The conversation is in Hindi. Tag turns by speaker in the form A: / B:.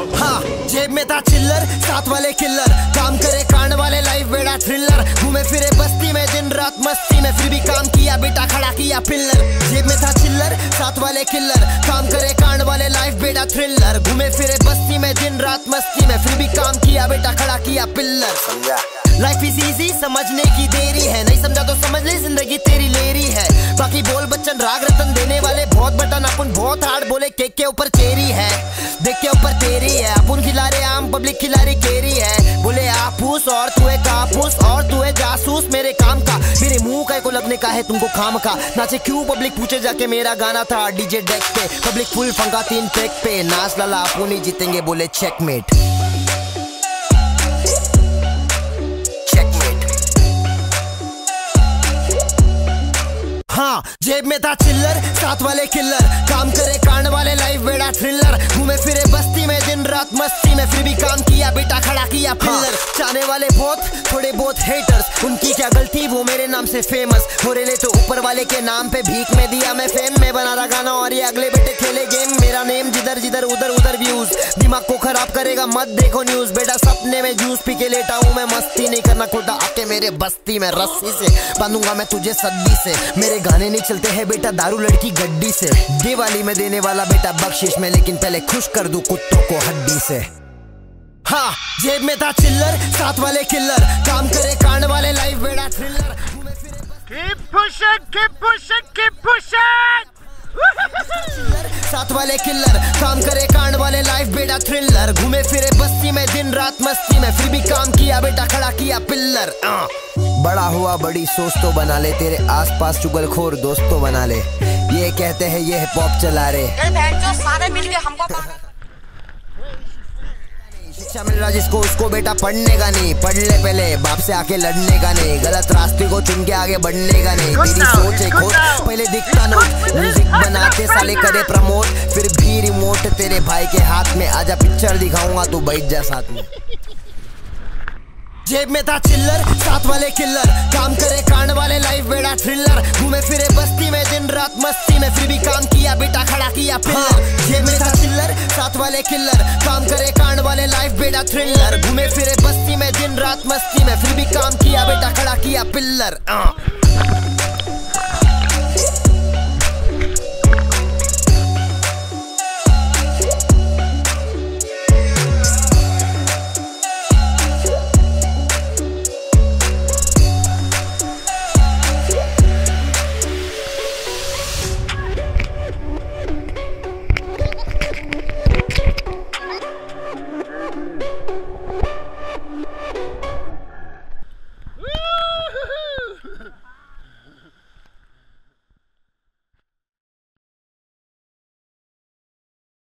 A: हाँ जेब में था चिल्लर, साथ वाले किल्लर काम करे कांड वाले लाइफ बेड़ा थ्रिलर घूमे फिरे बस्ती में, दिन रात मस्ती में, फिर भी काम किया, बेटा खड़ा किया पिल्लर जेब में था चिल्लर, साथ वाले किल्लर काम करे कांड वाले लाइफ बेड़ा थ्रिलर घूमे फिरे बस्ती में, दिन रात मस्ती में, फिर भी काम किया, बेटा खड़ा किया पिल्लर समझा? लाइफ इज़ इजी समझने की देरी है। नहीं समझा तो समझ ले, ज़िंदगी तेरी लेरी है। बाकी बोल बच्चन, राग रतन देने वाले बहुत बटन, अपन बहुत हार्ड बोले, केक के ऊपर चेरी है। देख के ऊपर तेरी है। अपन खिला रहे आम पब्लिक खिला रही केरी है। बोले आपूस और तू है कापूस और तू है जासूस, मेरे काम का। मेरे मुँह का को लगने का है तुमको खाम का। नाचे क्यों पब्लिक पूछे जाके मेरा गाना था डीजे डेक पे। पब्लिक फुल फंका तीन ट्रैक पे। नाच लला अपन ही जीतेंगे, बोले चेकमेट जेब में था चिल्लर साथ वाले किल्लर काम करे कांड वाले लाइफ बेड़ा थ्रिलर घूमे फिरे बस्ती में दिन रात मस्ती में फिर भी काम किया बेटा खड़ा किया पिल्लर हाँ। चाहने वाले बहुत थोड़े बहुत हेटर्स उनकी क्या गलती वो मेरे नाम से फ़ेमस हो रहे तो ऊपर वाले के नाम पे भीख में दिया। मैं फेम में बना रहा गाना और ये अगले बेटे खेले गेम मेरा नेम जिधर जिधर उधर उधर व्यूज़ दिमाग को खराब करेगा मत देखो न्यूज़ बेटा सपने में जूस पी के लेटा हूँ मैं। मस्ती नहीं करना खोटा आके मेरे बस्ती में रस्सी से बांधूँगा मैं तुझे सद्दी से। मेरे गाने नहीं चलते हैं बेटा दारू लड़की गड्डी से। दिवाली में देने वाला बेटा बख्शिश में लेकिन पहले खुश कर दू कुत्तों को हड्डी से। हाँ जेब में था चिल्लर साथ वाले किल्लर काम करे कांड वाले लाइफ बेड़ा thriller
B: Keep pushing, keep pushing, keep pushing!
A: साथ वाले किल्लर काम करे कांड वाले लाइफ बेटा थ्रिलर घूमे फिरे बस्ती में दिन रात मस्ती में फिर भी काम किया बेटा खड़ा किया पिल्लर। आ। बड़ा हुआ बड़ी सोच तो बना ले तेरे आसपास चुगलखोर दोस्त तो बना ले। ये कहते हैं ये हिप हॉप चला रहे
C: सारे मिलके हमको
A: शिक्षा मिल रहा जिसको उसको बेटा पढ़ने का नहीं। पढ़ ले पहले बाप से आके लड़ने का नहीं। गलत रास्ते को चुन के आगे बढ़ने का नहीं। तेरी सोच है खोट पहले दिखता नोट म्यूज़िक बनाते साले करे प्रमोट फिर भी रिमोट तेरे भाई के हाथ में। आजा पिक्चर दिखाऊँगा तू बैठ जा साथ में। जेब में था चिल्लर, साथ वाले किल्लर काम करे कांड वाले लाइफ बेड़ा थ्रिलर घूमे फिरे बस्ती में, दिन रात मस्ती में, फिर भी काम किया, बेटा खड़ा किया हाँ। जेब में था चिल्लर, साथ वाले किल्लर काम करे कांड वाले लाइफ बेड़ा थ्रिलर घूमे फिरे बस्ती में, दिन रात मस्ती में, फिर भी काम किया, बेटा खड़ा किया पिल्लर